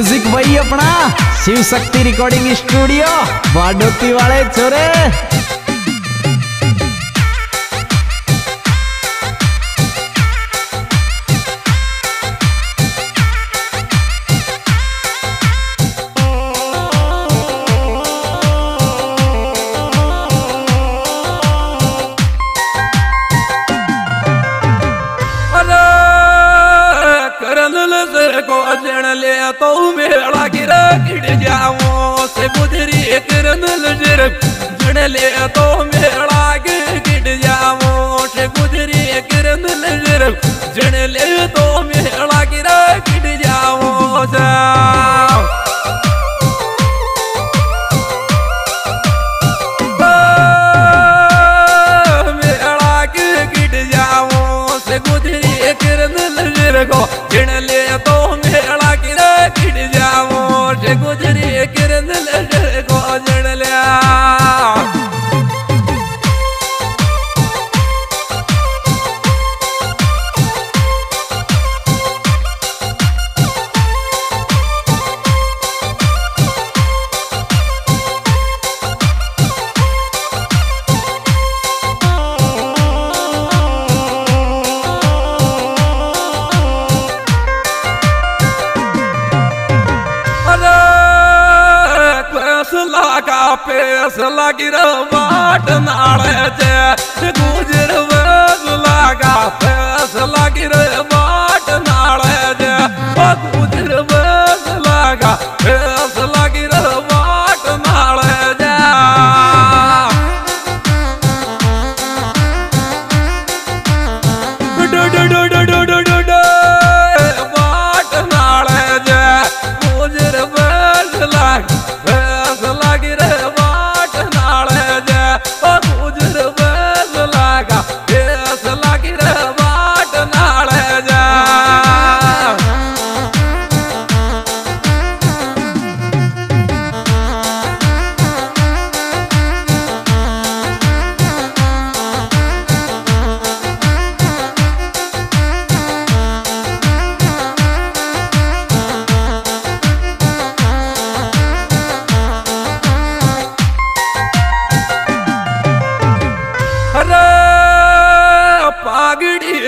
Music वही अपना। Shiv Shakti recording studio बाडोती वाले छोरे जाओ, से गुजरी करन लजर। जड़ ले तो मेला गिर गिर जाओ, से गुजरी करन लजर। जड़ ले तो मेला गिरा गिर जाओ गिर गिर जाओ, से गुजरी करन लजर। को जड़ ले तो पे असला गिर बाट नाले जे गुजर वेज लागा पे असला गिर बाट नाले जे गुजर वेज लागा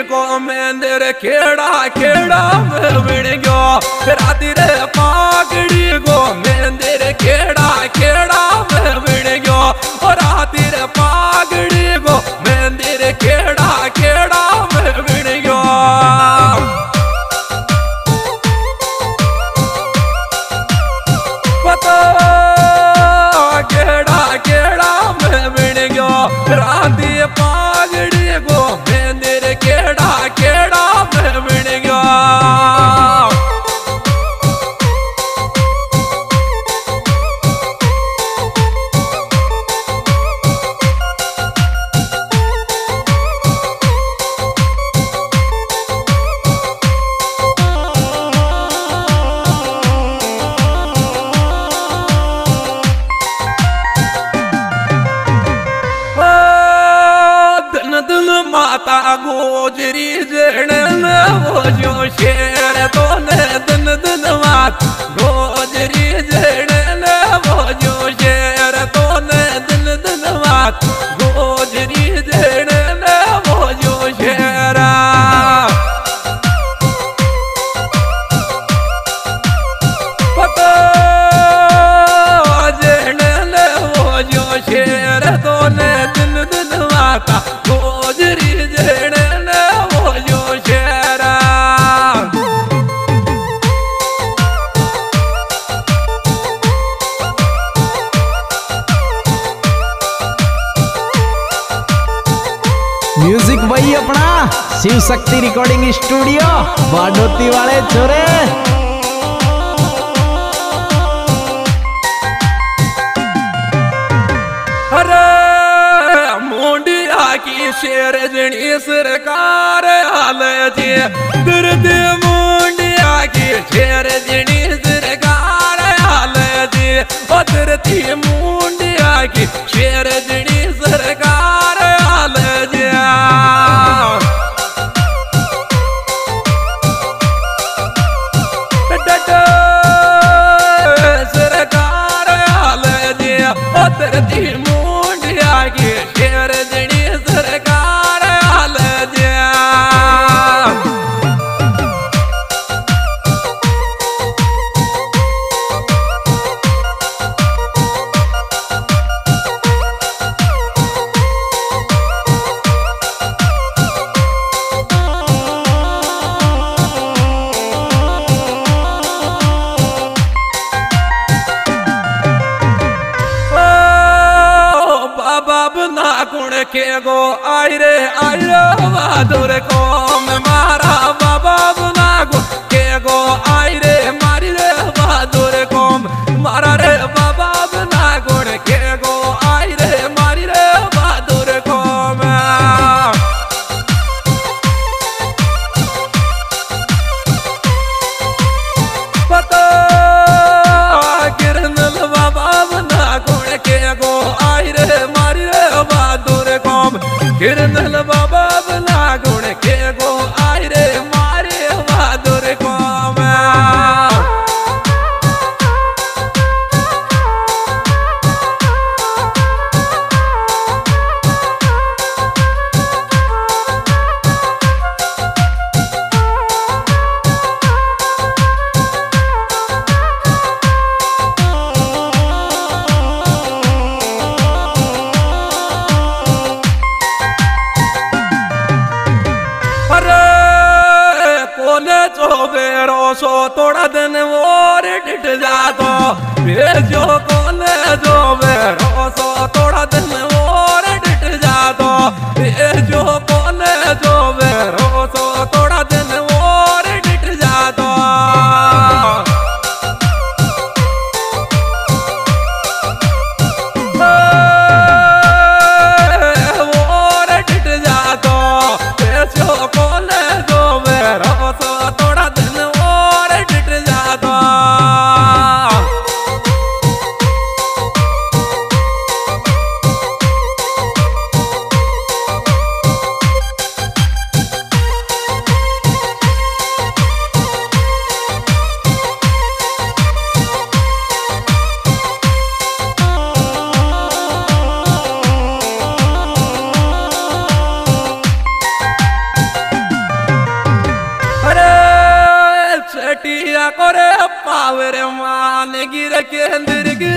को मेंदर खेड़ा खेड़ा में बिड़ गयो। राती रे पागड़ी को मेंदर खेड़ा खेड़ा में बिड़ गयो। और राती रे Kocaşe Shiv Shakti recording studio बाडोती वाले छोरे अरे, मुंडिया की शेर जनी सरकार हाल जे। दर्द मुंडिया की शेर जनी सरकार हाल जे। ओ धरती मुंडिया की तरती के गो आई रे आई रे बहादुर को कौम किरनल बाबा सो थोड़ा दिन और डिट जा तो जो कोने जो मेरो सो थोड़ा दिन और डिट जा तो जो चोबेरो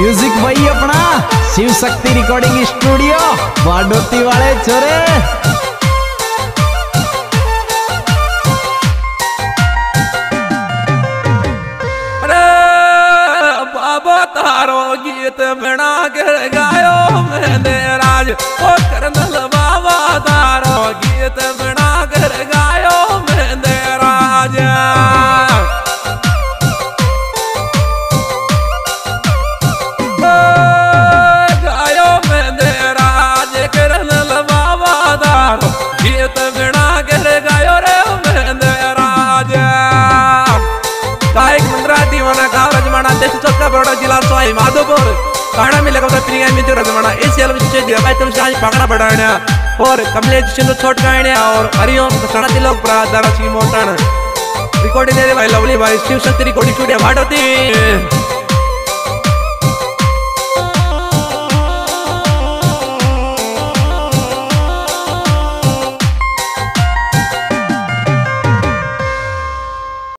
म्यूज़िक भाई अपना। शिव शक्ति रिकॉर्डिंग स्टूडियो बाडोती वाले छोरे तारो गीत बना कर गायो मैंने राज, ओ करनल बाबा तारो गीत बना कर गायो। रजमाना बड़ा जिला सोई माधोपुर काना मिले कौन प्रिया मित्र रजमाना इस एल विषय दिया भाई तुम शाही पकड़ा बढ़ाना और कमलेश सिंधु छोट गाने और हरिओम सणा तिलक प्रादा सी मोटन रिकॉर्डिंग दे भाई लवली भाई शिव शक्ति रिकॉर्डिंग स्टूडियो भाटोती